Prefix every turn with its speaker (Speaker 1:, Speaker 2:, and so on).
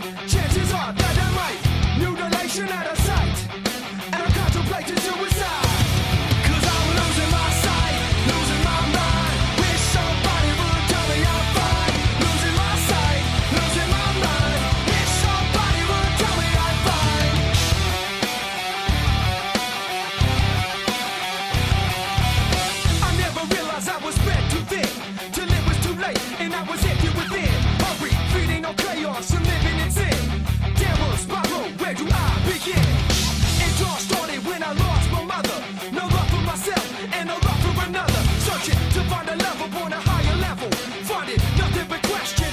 Speaker 1: Chances are that I might mutilation out of sight, and I'm contemplating suicide. I'm losing my sight, losing my mind. Wish somebody would tell me I'm fine. Losing my sight, losing my mind. Wish somebody would tell me I'm fine. I never realized I was too it was too late, and I was. Find a level, on a higher level. Funded, nothing but questions.